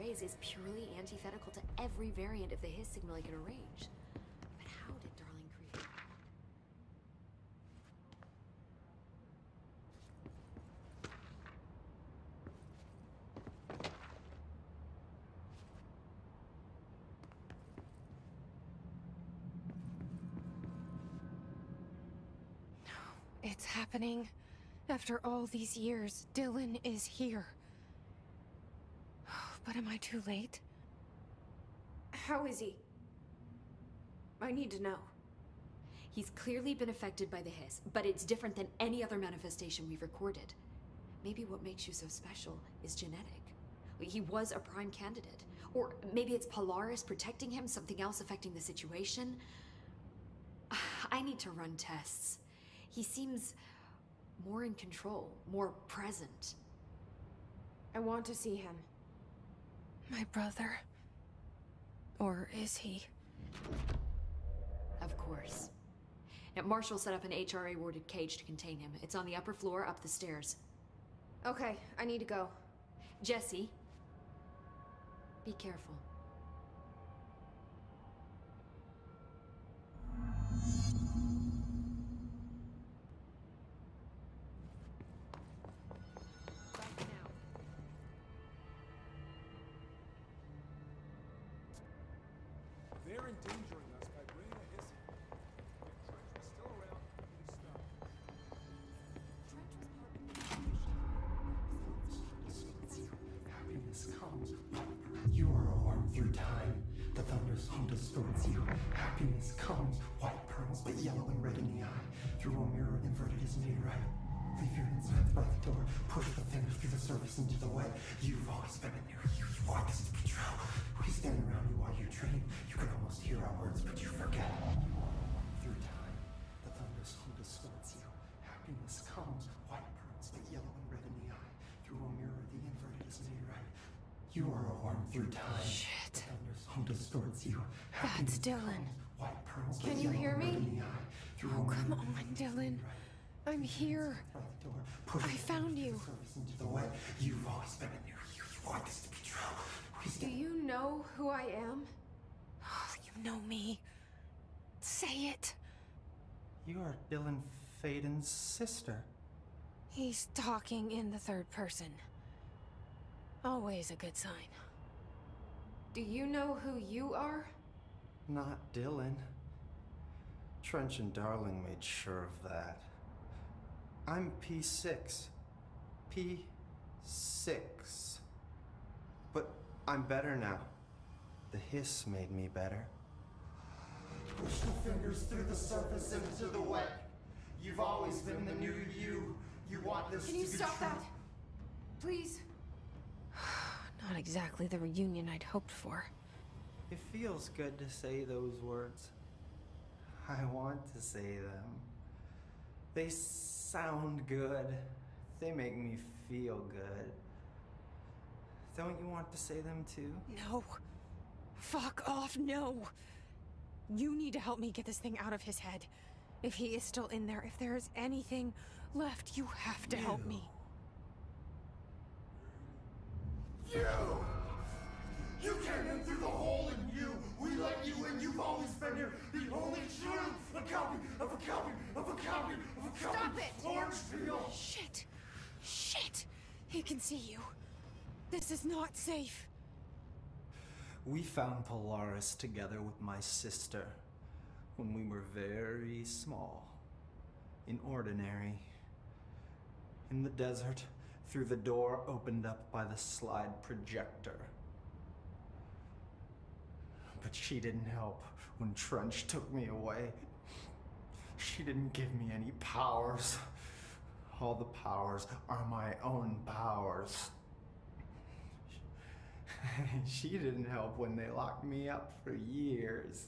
Is purely antithetical to every variant of the Hiss signal I can arrange. But how did Darling create? No, It's happening. After all these years, Dylan is here. But am I too late? How is he? I need to know. He's clearly been affected by the hiss, but it's different than any other manifestation we've recorded. Maybe what makes you so special is genetic. He was a prime candidate. Or maybe it's Polaris protecting him, something else affecting the situation. I need to run tests. He seems more in control, more present. I want to see him. My brother. Or is he? Of course. Now, Marshall set up an HRA warded cage to contain him. It's on the upper floor, up the stairs. Okay, I need to go. Jesse, be careful. They're endangering us by bringing a. If Trench was still around, he'd have stopped. Happiness comes. You are a worm through time. The thunder's home distorts you. Happiness comes. White pearls, but yellow and red in the eye. Through a mirror, inverted is made right. Leave your insides by the door. Push the fingers through the surface into the wet. You've always been in there. You want this to be true. We stand around you while you dream. You can almost hear our words, but you forget. Through time, the thunder's home distorts you. Happiness comes. White pearls, but yellow and red in the eye. Through a mirror, the inverted is made right. You are a worm through time. Shit. The thunder's home distorts you. That's Dylan. comes. White pearls, Can you hear me? in the eye. Through Oh, come on, Dylan. inverted is made right. I'm here. I found you. through the surface into the wet. You've always been in there. You, you want this to be true. We Do you know who I am? Oh, you know me. Say it. You are Dylan Faden's sister. He's talking in the third person. Always a good sign. Do you know who you are? Not Dylan. Trench and Darling made sure of that. I'm P6. P6. But I'm better now. The hiss made me better. Push the fingers through the surface into the wet. You've always been the new you. You want this Can to you stop true. that? Please? Not exactly the reunion I'd hoped for. It feels good to say those words. I want to say them. They sound good. They make me feel good. Don't you want to say them too? No. Fuck off, no. You need to help me get this thing out of his head. If he is still in there, if there is anything left, you have to help me. You! You came in through the hole in you. We let you in. You've always been here. The only true. A copy of a copy of a copy of a copy. Stop it! Orange peel. Shit! Shit! He can see you. This is not safe. We found Polaris together with my sister when we were very small, in ordinary, in the desert, through the door opened up by the slide projector. But she didn't help when Trench took me away. She didn't give me any powers. All the powers are my own powers. she didn't help when they locked me up for years.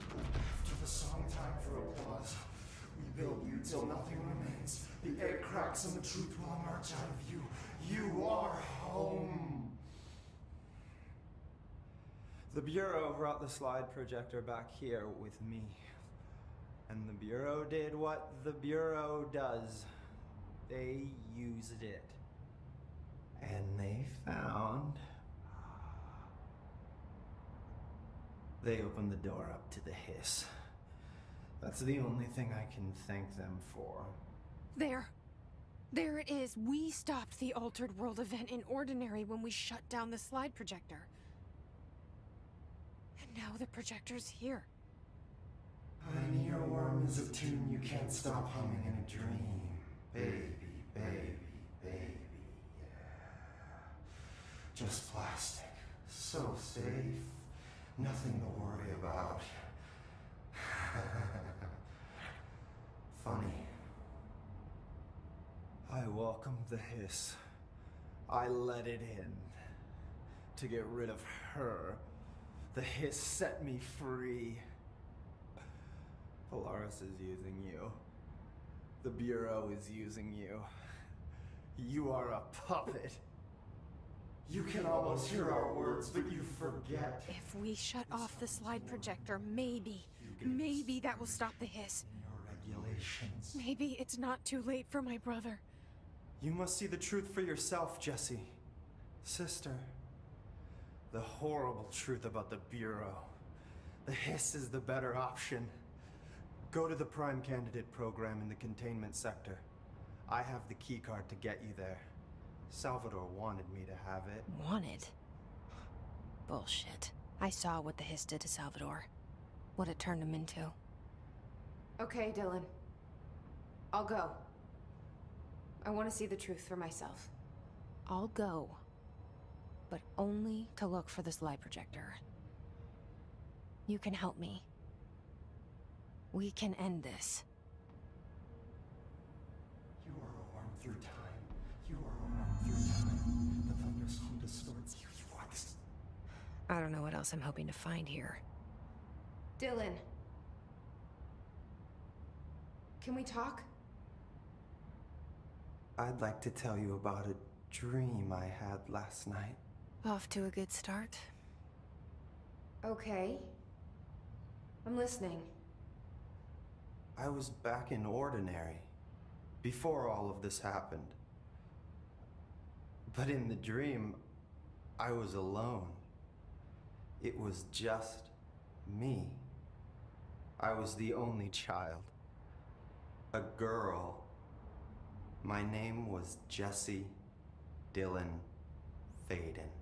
After the song, time for applause. We build you till nothing remains. The air cracks and the truth will emerge out of you. You are home. The Bureau brought the slide projector back here with me. And the Bureau did what the Bureau does. They used it. And they found. They opened the door up to the hiss. That's the only thing I can thank them for. There. There it is. We stopped the Altered World event in Ordinary when we shut down the slide projector. And now the projector's here. An earworm is a tune you can't stop humming in a dream. Baby, baby, baby, yeah. Just plastic. So safe. Nothing to worry about. Funny. I welcomed the hiss. I let it in. To get rid of her. The hiss set me free. Polaris is using you. The Bureau is using you. You are a puppet. You can almost hear our words, but you forget. If we shut off the slide projector, maybe, maybe that will stop the hiss. Regulations. Maybe it's not too late for my brother. You must see the truth for yourself, Jesse. Sister. The horrible truth about the Bureau. The hiss is the better option. Go to the Prime Candidate program in the containment sector. I have the keycard to get you there. Salvador wanted me to have it. Wanted? Bullshit. I saw what the hiss did to Salvador. What it turned him into. Okay, Dylan. I'll go. I want to see the truth for myself. I'll go. But only to look for this slide projector. You can help me. We can end this. You are a worm through time. You are a worm through time. The thunderstorm distorts you. You are this. I don't know what else I'm hoping to find here. Dylan. Can we talk? I'd like to tell you about a dream I had last night. Off to a good start. Okay. I'm listening. I was back in Ordinary before all of this happened. But in the dream, I was alone. It was just me. I was the only child. A girl. My name was Jesse Dylan Faden.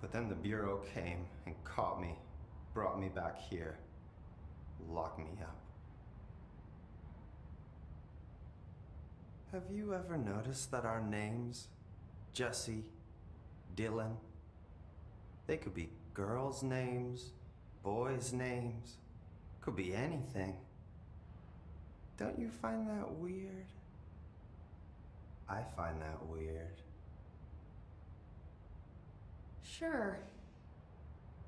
But then the Bureau came and caught me, brought me back here, locked me up. Have you ever noticed that our names, Jesse, Dylan, they could be girls' names, boys' names, could be anything. Don't you find that weird? I find that weird. Sure.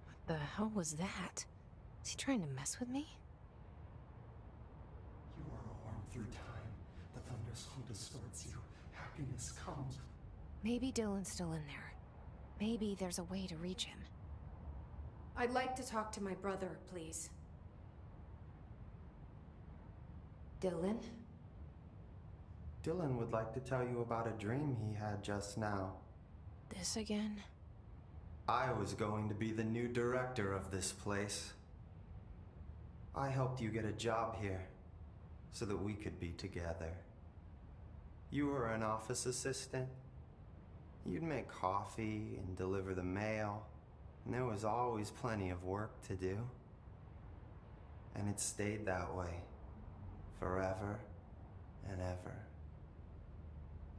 What the hell was that? Is he trying to mess with me? You are a worm through time. The thunderstorm distorts you. Happiness comes. Maybe Dylan's still in there. Maybe there's a way to reach him. I'd like to talk to my brother, please. Dylan? Dylan would like to tell you about a dream he had just now. This again? I was going to be the new director of this place. I helped you get a job here so that we could be together. You were an office assistant. You'd make coffee and deliver the mail, and there was always plenty of work to do. And it stayed that way forever and ever.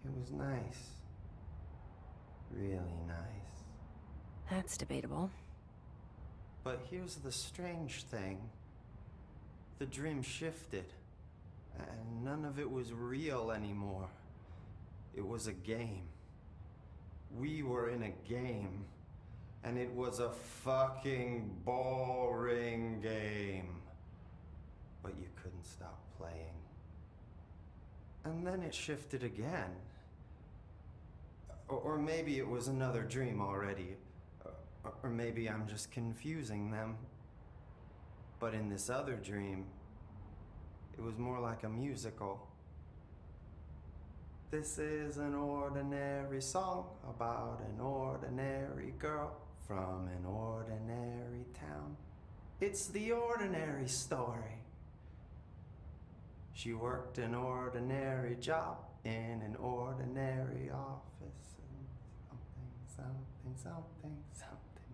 It was nice. Really nice. That's debatable. But here's the strange thing the dream shifted, and none of it was real anymore. It was a game. We were in a game, and it was a fucking boring game. But you couldn't stop playing. And then it shifted again. Or, maybe it was another dream already. Or maybe I'm just confusing them. But in this other dream, it was more like a musical. This is an ordinary song about an ordinary girl from an ordinary town. It's the ordinary story. She worked an ordinary job in an ordinary office and something, something, something, something.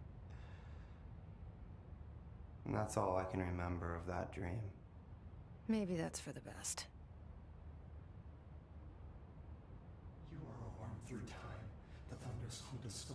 And that's all I can remember of that dream. Maybe that's for the best. You are a worm through time. Thunders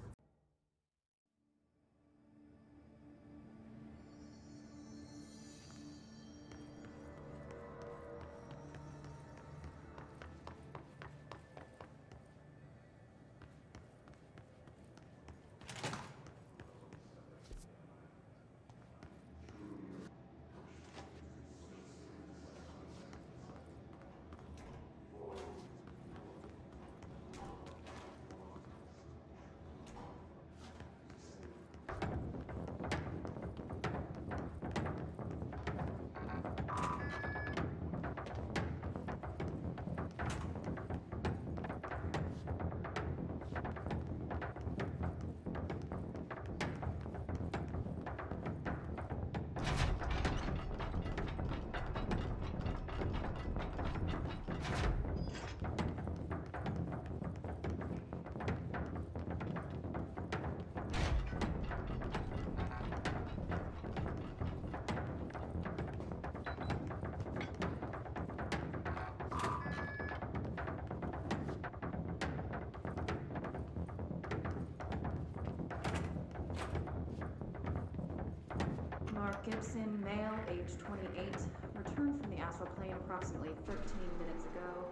the plane approximately 13 minutes ago.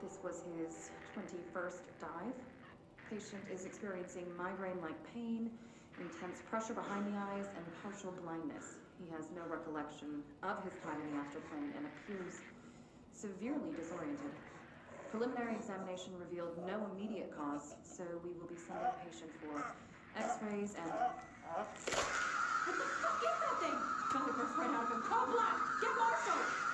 This was his 21st dive. Patient is experiencing migraine-like pain, intense pressure behind the eyes, and partial blindness. He has no recollection of his time in the astral plane and appears severely disoriented. Preliminary examination revealed no immediate cause, so we will be sending the patient for x-rays and what the fuck is that thing? Something burst right out of him. Call black! Get Marshall!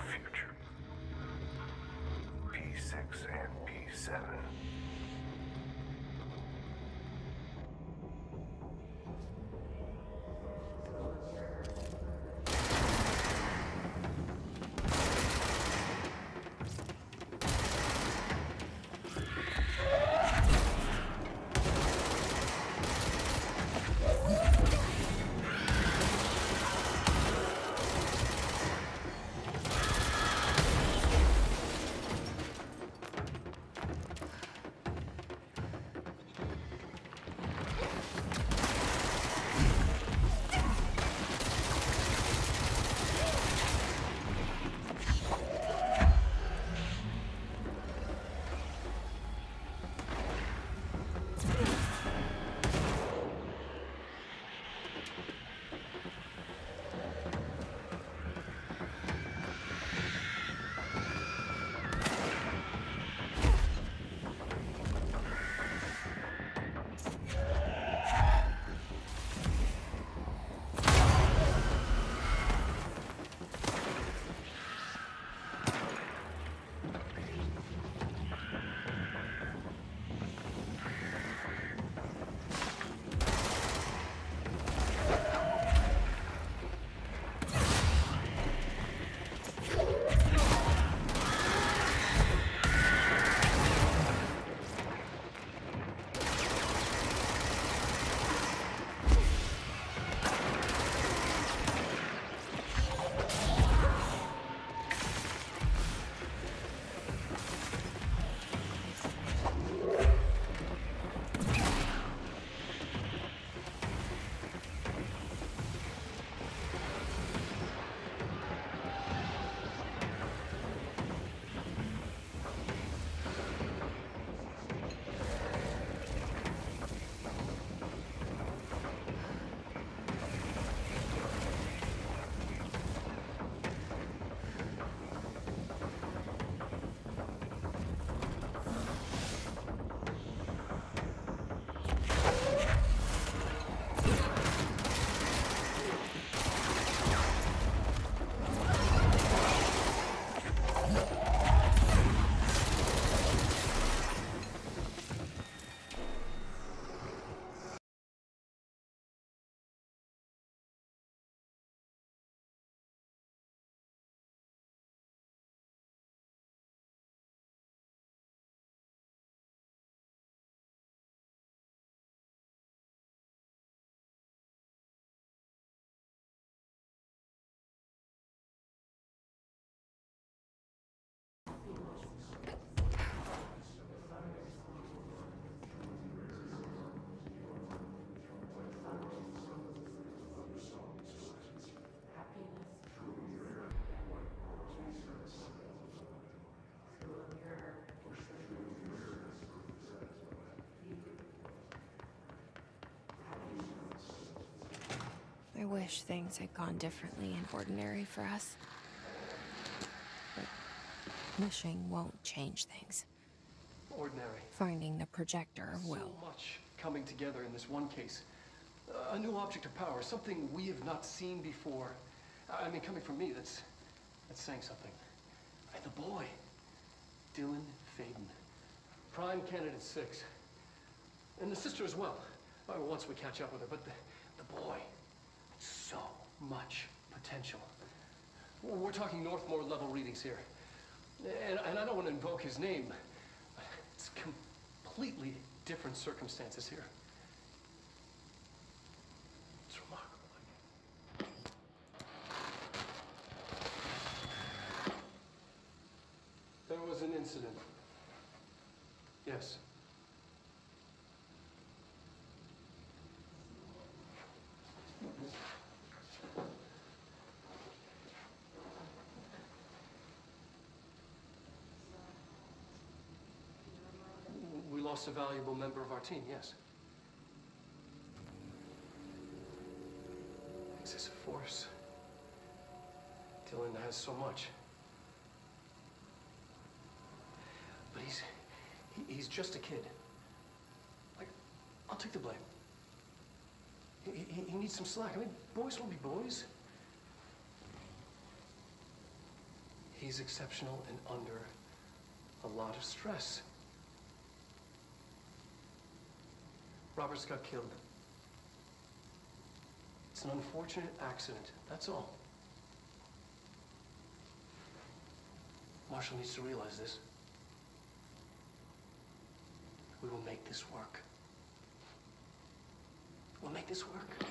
Future. P6 and P7. I wish things had gone differently in ordinary for us. But wishing won't change things. Ordinary. Finding the projector will. So much coming together in this one case. Uh, a new object of power, something we have not seen before. I mean, coming from me, that's that's saying something. And the boy, Dylan Faden, prime candidate six, and the sister as well. Uh, once we catch up with her, but the, the boy, so much potential. We're talking Northmore level readings here. And, and I don't want to invoke his name. It's completely different circumstances here. It's remarkable. There was an incident. Yes. We lost a valuable member of our team, yes. Excessive force. Dylan has so much. But he's, he, he's just a kid. Like, I'll take the blame. He, he, he needs some slack. I mean, boys will be boys. He's exceptional and under a lot of stress. Roberts got killed. It's an unfortunate accident, that's all. Marshall needs to realize this. We will make this work. We'll make this work.